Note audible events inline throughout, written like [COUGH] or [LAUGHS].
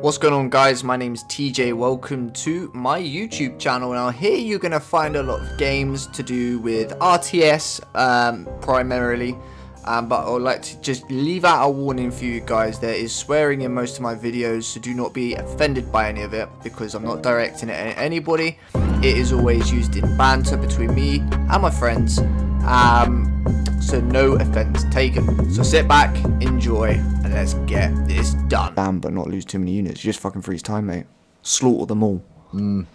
What's going on guys, my name is TJ, welcome to my YouTube channel. Now here you're going to find a lot of games to do with RTS um, primarily. Um, but I would like to just leave out a warning for you guys. There is swearing in most of my videos, so do not be offended by any of it because I'm not directing it at anybody. It is always used in banter between me and my friends. Um, so no offense taken. So sit back, enjoy, and let's get this done. Damn, but not lose too many units. You just fucking freeze time, mate. Slaughter them all. Mm.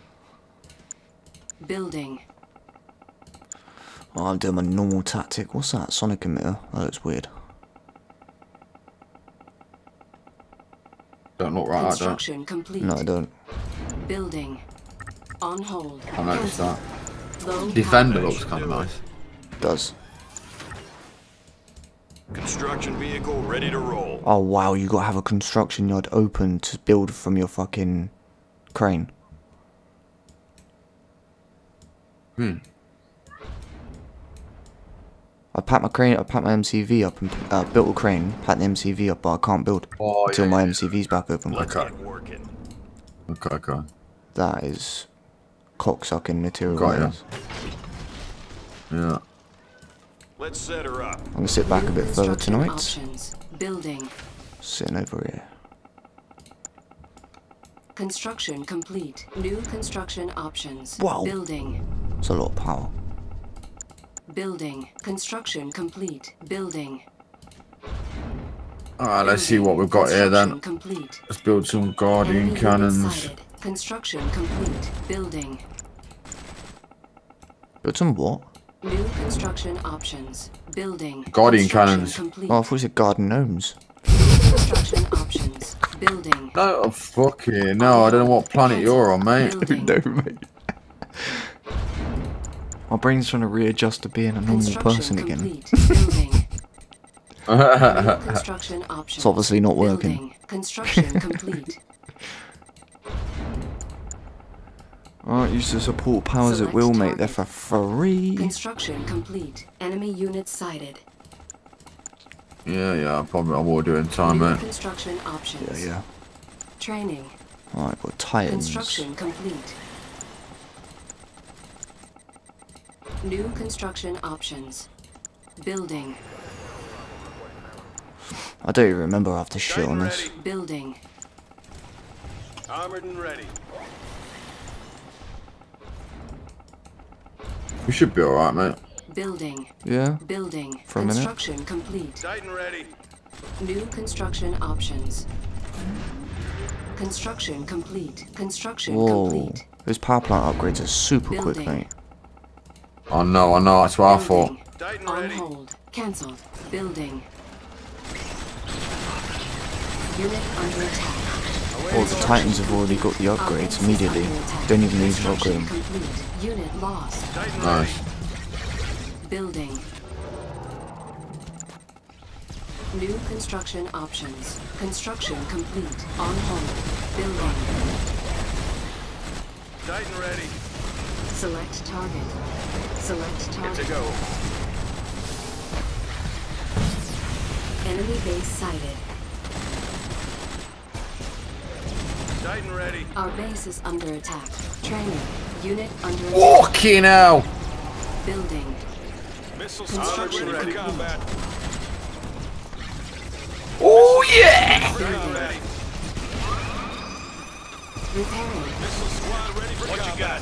Building. Oh, I'm doing my normal tactic. What's that? Sonic emitter? That looks weird. Don't look right, I don't. Construction complete. No, I don't. Building. On hold. I noticed that. Low Defender looks kind of nice. does. Construction vehicle ready to roll. Oh wow, you gotta have a construction yard open to build from your fucking crane. Hmm. I packed my crane, I packed my MCV up and uh, built a crane, packed the MCV up, but I can't build Oh, until yeah, my yeah. MCV's back open. Let's Okay. get working. Okay, okay. That is cocksucking material. Got that ya. Yeah. Let's set her up. I'm gonna sit back a bit further tonight. Options. Building. Sitting over here. Construction complete. New construction options. Wow. Building. It's a lot of power. Building. Construction complete. Building. Alright, let's see what we've got here then. Complete. Let's build some Guardian Enemy unit cannons. sighted. Construction complete. Building. Built some what? New construction options. Building. Guardian cannons. Complete. Oh, I thought you said garden gnomes. Construction options. Building. No, oh, fucking no, I don't know what planet you're on, mate. Building. [LAUGHS] no, mate. My brain's trying to readjust to being a normal person again. complete. Building. [LAUGHS] New construction options. It's obviously not working. Construction complete. [LAUGHS] Alright, use the support powers at Select will, mate. They're for free. Construction complete. Enemy units sighted. yeah, yeah, I probably I will do in time, New mate. construction Yeah, options. yeah. Training. Alright, got titans. Construction complete. New construction options. Building. I don't even remember after shit on this. Building. Armored and ready. We should be alright, mate. Building. Yeah? Building. For a minute. construction complete. Titan ready. New construction options. Construction complete. Construction Whoa. complete. Those power plant upgrades are super quick, mate. I know, I know, that's what I thought. Building. Titan On ready. hold. Cancelled. Building. Unit under attack. Well, the titans have already got the upgrades immediately. Don't even need to upgrade Construction them. Unit lost. Nice. Building. New construction options. Construction complete. On hold. Building. Titan ready. Select target. Select Good to target. go. Enemy base sighted. Titan ready. Our base is under attack. Training. Unit under attack. Fucking hell! Building. Missiles Construction ready for combat. Oh yeah! Titan ready. Repairing. Missile squad ready for what combat.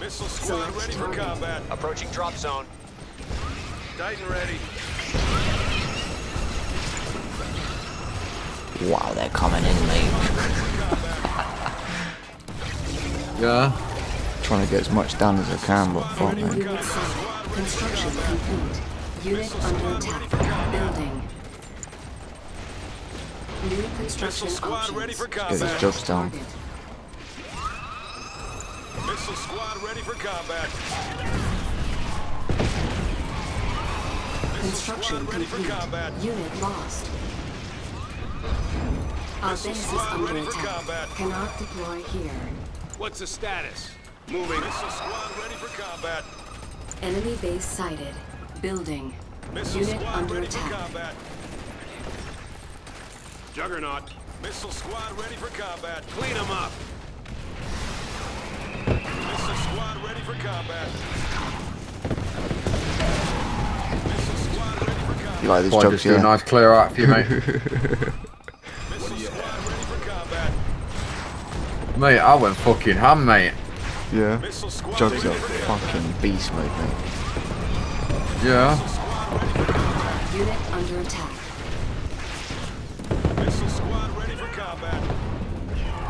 Missile squad Select ready for combat. Approaching drop zone. Titan ready. Wow, they're coming in, mate. Yeah. Trying to get as much down as I can, but fuck, Enemy man. unit. Construction complete. Unit under attack. Building. New construction squad options. ready for Get combat. these jobs done. Missile squad ready for combat. Construction squad ready for complete. Unit lost. Our Missile base is squad under ready for attack. combat. Cannot deploy here. What's the status? Moving. Missile squad ready for combat. Enemy base sighted. Building. Missile Unit squad under ready attack. for combat. Juggernaut. Missile squad ready for combat. Clean them up. Missile squad ready for combat. Missile squad ready for combat. You like these Boy, jokes, just do a yeah? nice clear out for you, mate. [LAUGHS] mate, I went fucking ham, mate. Yeah. Missile squad Jokes ready are for combat. fucking beast mode, mate. Yeah. Unit under attack. Missile squad ready for combat.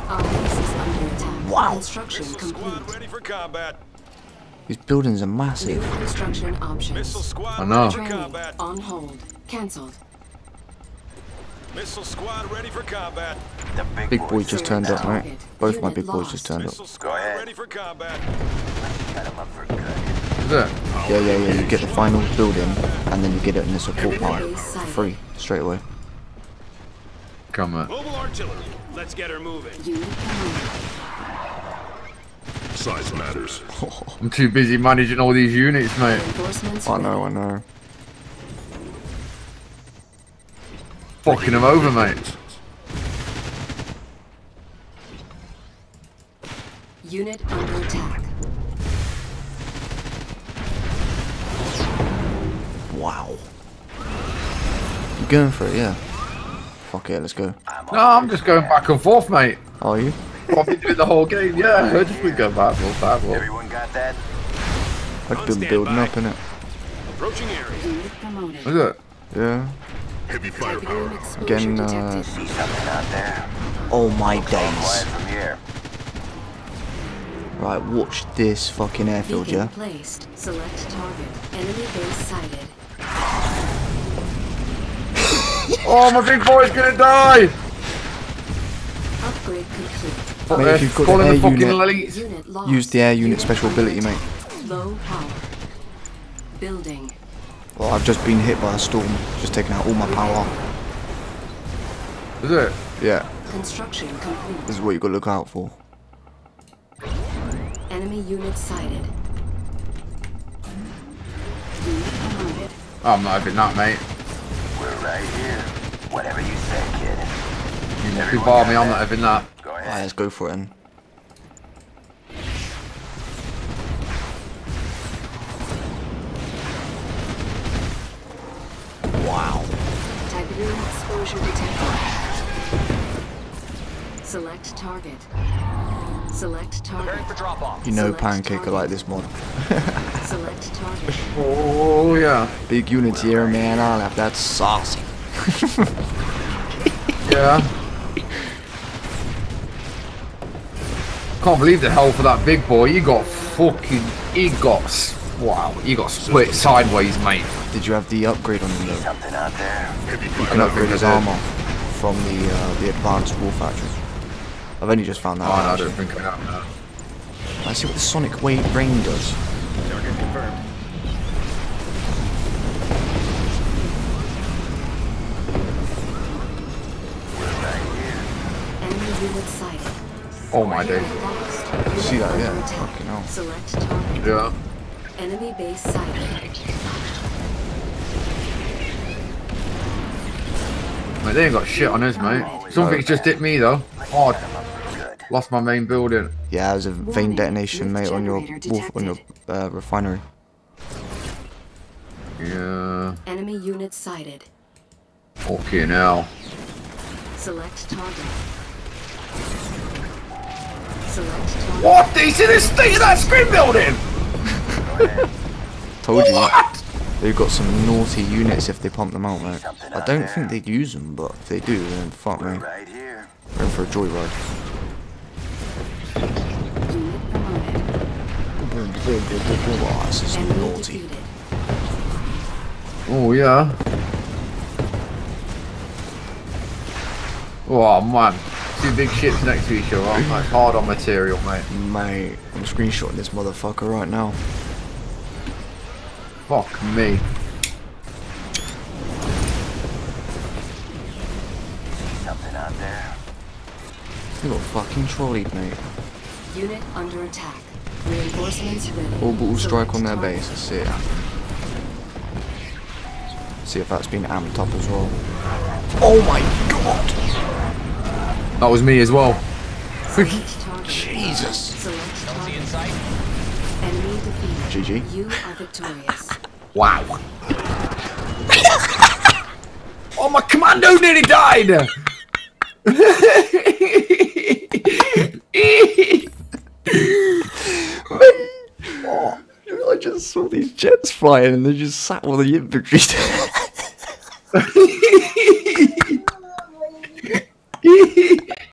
Our base is under attack. Wow. Construction Missile squad ready for combat. These buildings are New massive. construction options. Missile squad I know. Training combat. on hold. Cancelled. Missile squad ready for combat. Big boy just turned up, mate. Target. Both my Unit big boys just turned up. Missile ready for combat. Is it? Yeah, yeah, yeah. You get the final building, and then you get it in the support part free straight away. Come on. Mobile artillery. Let's get her moving. Size matters. [LAUGHS] I'm too busy managing all these units, mate. I know, I know. Fucking them over, mate. Unit under attack. Wow. You're going for it, yeah? Fuck it, let's go. No, I'm just going back and forth, mate. Are you? I've been doing the whole game, yeah. I just been going back and forth, back and forth. Everyone got that? I've been building up, innit? Approaching area. Unit promoted. Is it? Yeah. Heavy firepower. Again, uh, detected. Oh my days. Right, watch this fucking airfield, Beacon yeah? placed. Select target. Enemy base sighted. [LAUGHS] Oh, my big boy's gonna die! Upgrade complete. Mate, if you've got calling the air fucking unit- Unit. Use the air unit special ability, mate. Low power. Building. Well, I've just been hit by a storm, just taking out all my power. Is it? Yeah, Construction complete. this is what you gotta look out for. Enemy unit sighted. Unit promoted. I'm not having that, mate. We're right here. Whatever you say, kid. You must be bar me, I'm not having that. Go Alright, ahead. let's go for it. Wow. Tiberium exposure detected. Select target. Select target. You know Select Pancake are like this mod. [LAUGHS] [LAUGHS] Select target. Oh, yeah. Big units here, man. I'll have that saucy. [LAUGHS] Yeah. Can't believe the hell for that big boy. He got fucking. He got. Wow. He got split sideways, mate. Did you have the upgrade on him though? Something out there. You can upgrade his armor from the uh, the advanced war factory. I've only just found that Oh, out. no, I don't think I have now. Let's see what the Sonic Wave Rain does. Target confirmed. Enemy unit sighted. Oh, my days. Unit lost. Unit See that, yeah. Fucking hell. Select target. Yeah. Enemy base sighted. Mate, they ain't got shit on us, mate. Something's just hit me, though. Oh, lost my main building. Yeah, there's a vein detonation, mate, on your wolf, on your uh, refinery. Yeah. Enemy unit sighted. Okay, now. Select target. Select target. What? Did you see the state of that Scrin building? [LAUGHS] Told you. What? They've got some naughty units if they pump them out, mate. I don't think they'd use them, but if they do, then fuck me. Right here. We're in for a joyride. Oh, this is naughty. Oh, yeah. Oh, man. Two big ships next to each other. That's hard on material, mate. Mate, I'm screenshotting this motherfucker right now. Fuck me. They got fucking trolleyed, mate. Unit under attack. Reinforcements ready. Orbital strike on their base, let's see it. See if that's been amped up as well. Oh my god! That was me as well. [LAUGHS] Jesus. Select target. Enemy defeated. GG. You are victorious. [LAUGHS] Wow. [LAUGHS] oh, my commando nearly died. I just saw these jets flying and they just sat all the infantry. [LAUGHS]